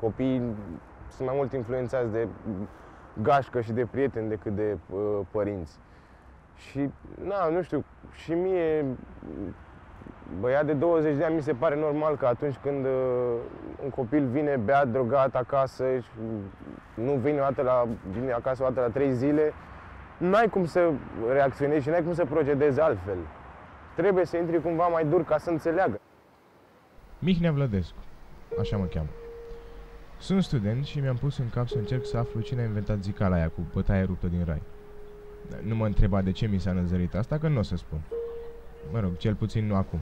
Copiii sunt mai mult influențați de gașcă și de prieteni decât de uh, părinți. Și, na, nu știu, și mie, băiat de 20 de ani, mi se pare normal că atunci când uh, un copil vine beat, drogat acasă și nu vine, o dată la, vine acasă o dată la 3 zile, n-ai cum să reacționezi și n-ai cum să procedezi altfel. Trebuie să intri cumva mai dur ca să înțeleagă. Mihnea Vlădescu, așa mă cheamă. Sunt student și mi-am pus în cap să încerc să aflu cine a inventat zicala aia cu bătaie ruptă din rai. Nu mă întreba de ce mi s-a năzărit asta, că nu o să spun. Mă rog, cel puțin nu acum.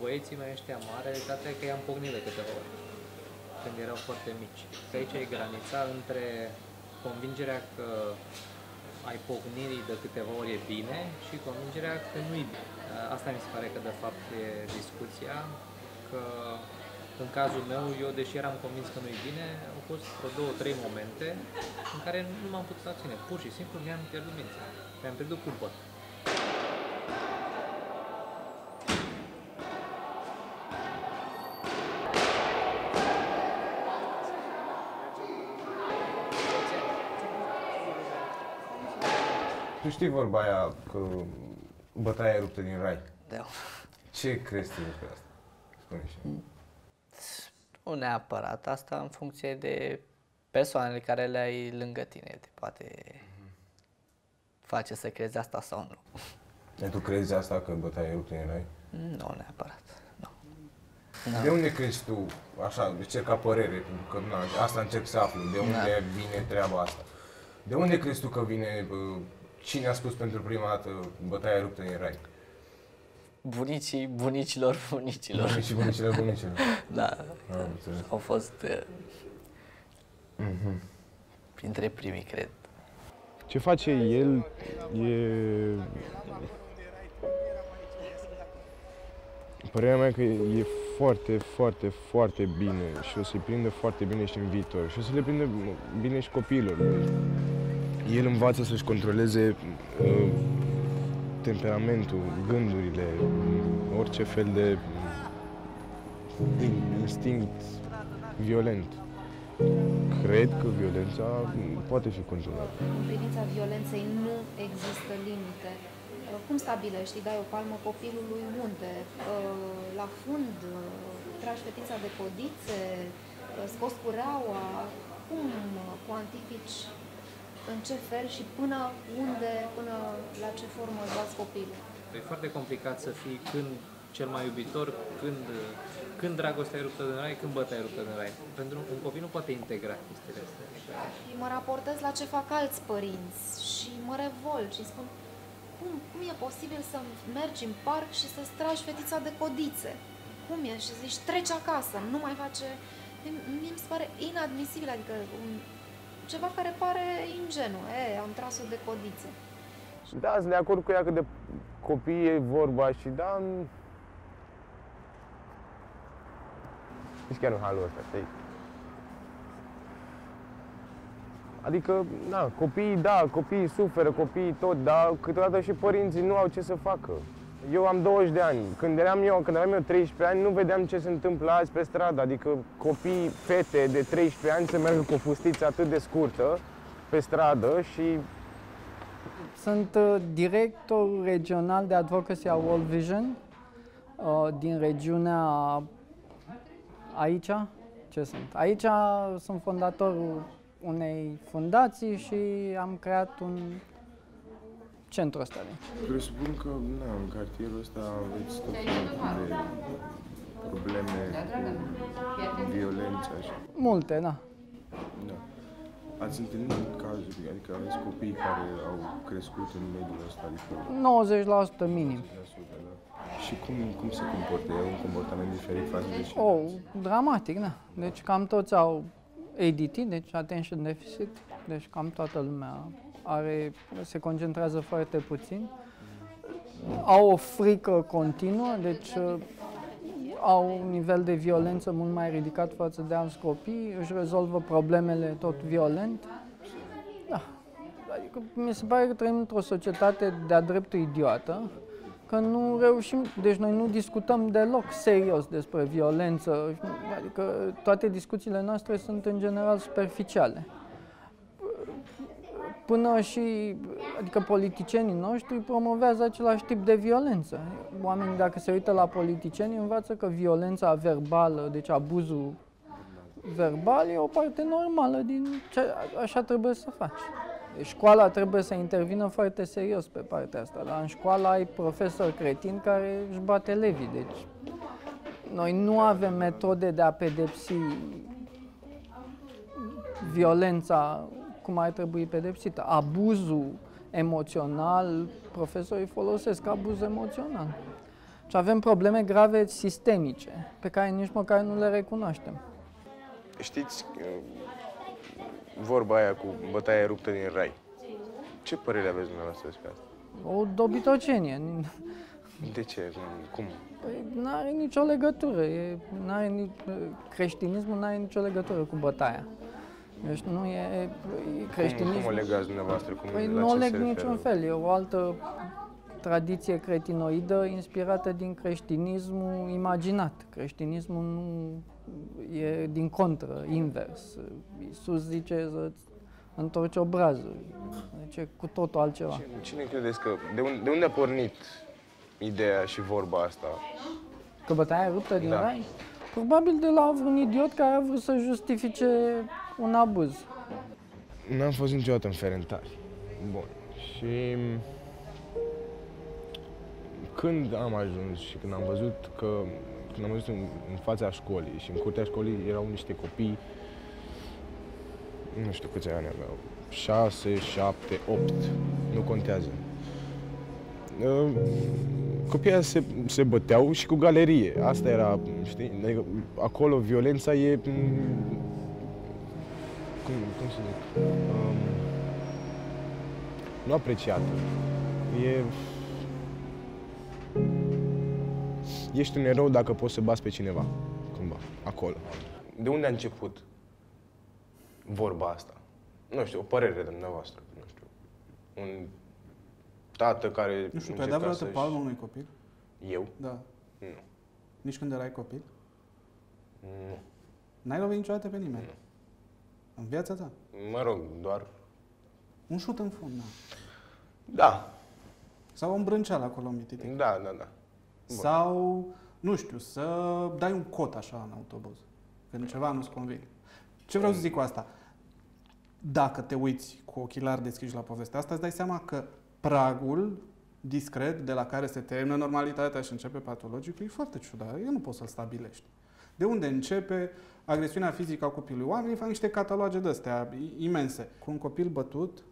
Băieții mei ăștia mari, realitatea e că i-am pognit de câteva ori, când erau foarte mici. Că aici e granița între convingerea că ai pocnirii de câteva ori e bine și convingerea că nu e bine. Asta mi se pare că de fapt e discuția, că în cazul meu, eu deși eram convins că nu e bine, au fost vreo două, trei momente în care nu m-am putut abține. Pur și simplu mi-am pierdut minția. Mi-am pierdut cumpăt. Tu știi vorba aia că bătaia e ruptă din rai. Da. Ce crezi tu despre asta? Spune și. Nu neapărat, asta în funcție de persoanele care le ai lângă tine, te poate face să crezi asta sau nu. Dar tu crezi asta că bătaia e ruptă din rai? Nu neapărat, nu. De unde crezi tu, așa, cer ca părere, pentru că na, asta încerc să aflu, de unde Da. vine treaba asta? De unde crezi tu că vine, bă, cine a spus pentru prima dată bătaia ruptă din rai? Bunicii bunicilor bunicilor. Și bunicile bunicilor. Da, Am înțeles. au fost uh, printre primii, cred. Ce face el e... Părerea mea că e foarte, foarte, foarte bine și o să-i prindă foarte bine și în viitor. Și o să le prindă bine și copiilor. El învață să-și controleze uh, temperamentul, gândurile, orice fel de instinct violent. Cred că violența poate fi controlată. În privința violenței nu există limite. Uh, Cum stabilești? Îi dai o palmă copilului unde? Uh, La fund? uh, Tragi fetița de codițe? Uh, Scoți cureaua? Cum uh, cuantifici în ce fel și până unde, până la ce formă îți bați copilul? E foarte complicat să fii când cel mai iubitor, când, când dragostea e ruptă din rai, când bătaia e ruptă din rai. Pentru un copil nu poate integra chestiile astea. Și mă raportez la ce fac alți părinți și mă revolt și spun cum, cum e posibil să mergi în parc și să-ți tragi fetița de codițe? Cum e? Și zici, treci acasă, nu mai face... Mie mie mi se pare inadmisibil, adică un, ceva care pare ingenu. E, am tras-o de codițe. Da, sunt de acord cu ea că de copii e vorba și da, în- nici chiar în halul ăsta, știi? Adică, na, copiii, da, copiii suferă, copiii tot, dar câteodată și părinții nu au ce să facă. Eu am 20 de ani. Când eram eu, când eram eu 13 ani, nu vedeam ce se întâmplă azi pe stradă. Adică copii, fete de 13 ani să meargă cu o fustiță atât de scurtă pe stradă și Sunt uh, director regional de advocacy a World Vision uh, din regiunea aici. Ce sunt? Aici sunt fondatorul unei fundații și am creat un centru ăsta de aici. Presupun că na, în cartierul ăsta aveți tot felul de probleme cu violență așa. Multe, da. Da. Ați întâlnit cazuri, adică aveți copii care au crescut în mediul ăsta, adică 90% minim. 100%, da? Și cum, cum se comportă? E un comportament diferit față de ce? Oh, dramatic, da. Deci cam toți au ADT, deci Attention Deficit, deci cam toată lumea are, se concentrează foarte puțin. Au o frică continuă, deci uh, au un nivel de violență mult mai ridicat față de alți copii, își rezolvă problemele tot violent. Da. Adică mi se pare că trăim într-o societate de-a dreptul idiotă, că nu reușim, deci noi nu discutăm deloc serios despre violență, adică toate discuțiile noastre sunt în general superficiale. Până și, adică politicienii noștri promovează același tip de violență. Oamenii, dacă se uită la politicieni, învață că violența verbală, deci abuzul verbal, e o parte normală din ce așa trebuie să faci. Școala trebuie să intervină foarte serios pe partea asta, dar în școală ai profesor cretin care își bate elevii, deci noi nu avem metode de a pedepsi violența cum ar trebui pedepsită. Abuzul emoțional, profesorii folosesc abuz emoțional. Și avem probleme grave sistemice, pe care nici măcar nu le recunoaștem. Știți, vorba aia cu bătaia ruptă din rai. Ce părere aveți dumneavoastră despre asta? O dobitocenie. De ce? Cum? Păi nu are nicio legătură. E, n-are, creștinismul nu are nicio legătură cu bătaia. Deci nu e, creștinismul... Cum, cum o legați dumneavoastră? Cum, păi nu o leg niciun fel. E o altă tradiție cretinoidă inspirată din creștinismul imaginat. Creștinismul nu e din contră, invers. Iisus zice să întorci obrazul. Deci e cu totul altceva. Cine, cine credeți că... De unde, de unde a pornit ideea și vorba asta? Că bătaia ruptă din da. rai? Probabil de la un idiot care a vrut să justifice un abuz. N-am fost niciodată în Ferentari. Bun. Și când am ajuns și când am văzut că când am văzut în, în fața școlii și în curtea școlii erau niște copii, nu știu câți ani aveau, 6, 7, 8, nu contează. Uh, copiii se, se băteau și cu galerie. Asta era, știi, adică acolo violența e... Mm, cum, cum să zic? Um, nu apreciată. E ești un erou dacă poți să bați pe cineva, cumva, acolo. De unde a început vorba asta? Nu știu, o părere de dumneavoastră, nu știu. Un tată care Nu știu, tu ai dat vreodată palmă unui copil? Eu? Da. Nu. Nici când erai copil? Nu. N-ai lovit niciodată pe nimeni? Nu. În viața ta? Mă rog, doar... Un șut în fund, da. Da. Sau o îmbrânceală acolo, mititic. Da, da, da. Bun. Sau, nu știu, să dai un cot așa în autobuz, când ceva nu-ți convine. Ce vreau să zic cu asta? Dacă te uiți cu ochelari deschiși la povestea asta, îți dai seama că pragul discret de la care se termină normalitatea și începe patologicul e foarte ciudat. Eu nu pot să-l stabilești. De unde începe agresiunea fizică a copilului? Oamenii fac niște cataloge de astea imense. Cu un copil bătut,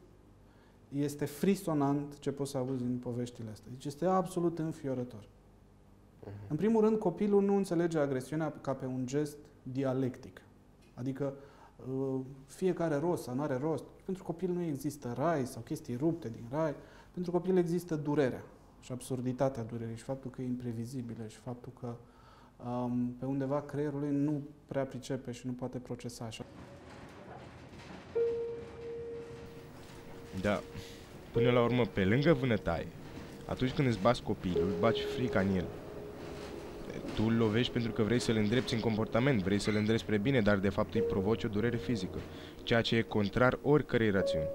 este frisonant ce poți să auzi din poveștile astea. Deci este absolut înfiorător. Uh-huh. În primul rând, copilul nu înțelege agresiunea ca pe un gest dialectic. Adică uh, fiecare rost sau nu are rost. Pentru copil nu există rai sau chestii rupte din rai. Pentru copil există durerea și absurditatea durerii și faptul că e imprevizibilă și faptul că um, pe undeva creierul lui nu prea pricepe și nu poate procesa așa. Da. Până la urmă, pe lângă vânătaie, atunci când îți bați copilul, baci frica în el. Tu îl lovești pentru că vrei să-l îndrepți în comportament, vrei să-l îndrepți spre bine, dar de fapt îi provoci o durere fizică, ceea ce e contrar oricărei rațiuni.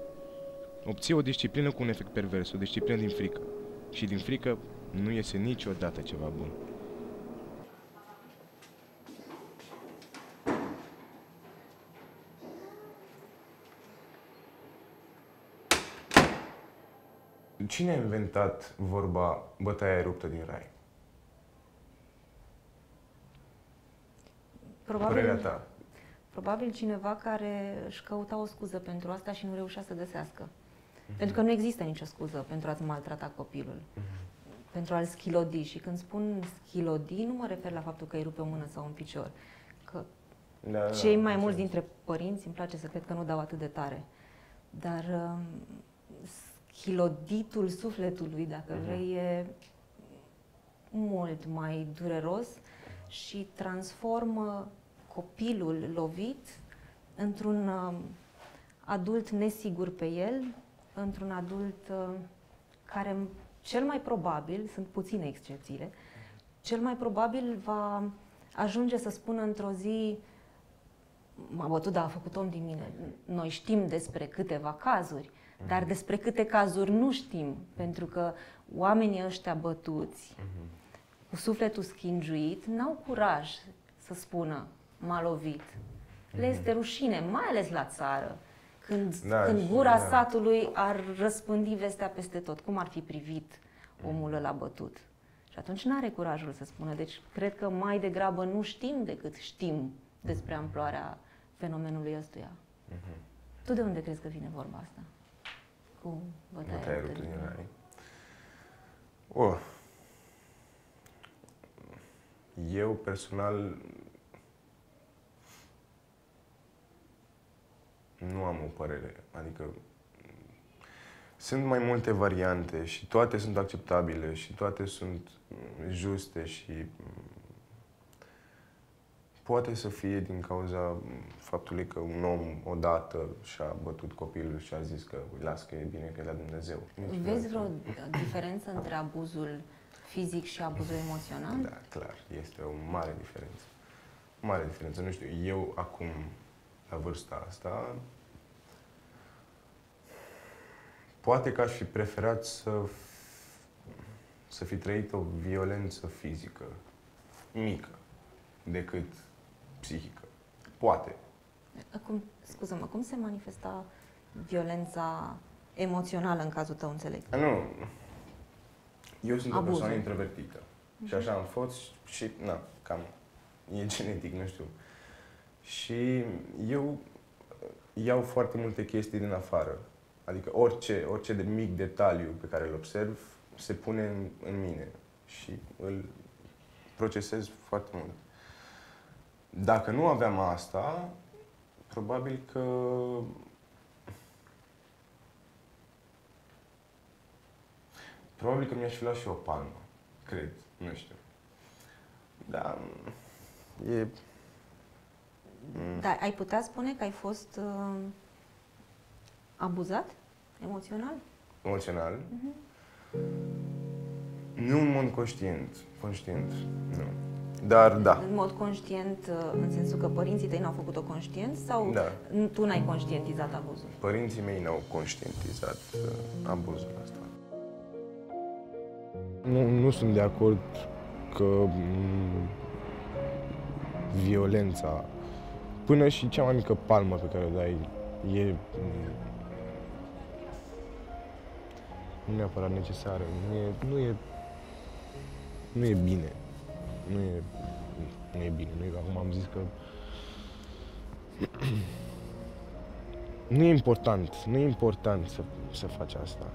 Obții o disciplină cu un efect pervers, o disciplină din frică. Și din frică nu iese niciodată ceva bun. Cine a inventat vorba bătaia ruptă din rai? Probabil, ta. Probabil cineva care își căuta o scuză pentru asta și nu reușea să găsească. Mm-hmm. Pentru că nu există nicio scuză pentru a-ți maltrata copilul. Mm-hmm. Pentru a-l schilodi. Și când spun schilodi, nu mă refer la faptul că îi rupe o mână sau un picior. Că da, da cei da, mai mulți dintre părinți, îmi place să cred că nu dau atât de tare. Dar uh, schiloditul sufletului, dacă mm-hmm. vrei, e mult mai dureros și transformă copilul lovit într-un uh, adult nesigur pe el, într-un adult uh, care cel mai probabil, sunt puține excepțiile, cel mai probabil va ajunge să spună într-o zi m-a bătut, dar a făcut om din mine. Noi știm despre câteva cazuri, dar despre câte cazuri nu știm, pentru că oamenii ăștia bătuți, cu sufletul schingiuit, n-au curaj să spună m-a lovit. Le este rușine, mai ales la țară, când, Da, când și- gura da. satului ar răspândi vestea peste tot. Cum ar fi privit omul ăla bătut? Și atunci nu are curajul să spună. Deci cred că mai degrabă nu știm decât știm despre amploarea fenomenului ăstuia. Tu de unde crezi că vine vorba asta? Cu bătaia, Bătaia ruptă ruptă din din mână? rai. Oh. Eu personal nu am o părere. Adică sunt mai multe variante și toate sunt acceptabile și toate sunt mm, juste și mm, poate să fie din cauza mm, faptului că un om odată și-a bătut copilul și a zis că las că e bine că e la Dumnezeu. Nici Vezi nu- vreo diferență între abuzul fizic și abuzul emoțional? Da, clar, este o mare diferență. O mare diferență. Nu știu, eu acum, la vârsta asta, poate că aș fi preferat să, f- să fi trăit o violență fizică mică decât psihică. Poate. Cum, scuză-mă, cum se manifesta violența emoțională în cazul tău, înțeleg? A, Nu. Eu sunt o Abuzul. persoană introvertită. Și așa am fost și, na, cam, e genetic, nu știu. Și eu uh, iau foarte multe chestii din afară. Adică orice, orice de mic detaliu pe care îl observ se pune în, în mine și îl procesez foarte mult. Dacă nu aveam asta, probabil că Probabil că mi-aș fi luat și o palmă, cred, nu știu. Da, e... Mm. Dar ai putea spune că ai fost uh, abuzat emoțional? Emoțional. Nu în mod conștient, conștient, nu. Dar da, În mod conștient, uh, în sensul că părinții tăi n-au făcut-o conștient sau Da. n- tu n-ai conștientizat abuzul? părinții mei n-au conștientizat uh, abuzul ăsta. Nu, nu sunt de acord că m, violența, până și cea mai mică palmă pe care o dai, e m, nu neapărat necesară, nu e, nu e, nu e bine. Nu e, nu e bine. Nu e, acum am zis că nu e important, nu e important să, să faci asta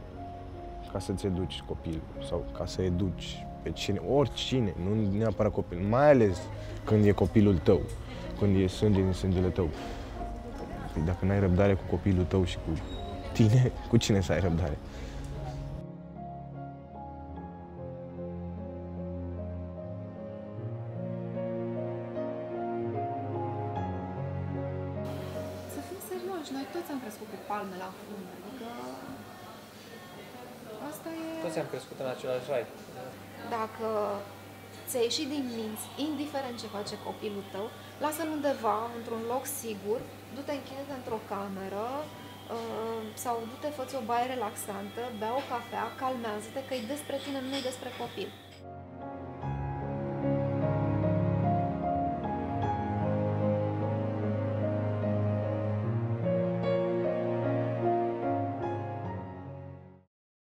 ca să-ți educi copilul sau ca să educi pe cine, oricine, nu neapărat copil, mai ales când e copilul tău, când e sânge din sângele tău. Păi dacă n-ai răbdare cu copilul tău și cu tine, cu cine să ai răbdare? Ți-a ieșit din minți, indiferent ce face copilul tău, lasă-l undeva, într-un loc sigur, du-te închide într-o cameră uh, sau du-te, fă o baie relaxantă, bea o cafea, calmează-te, că e despre tine, nu e despre copil.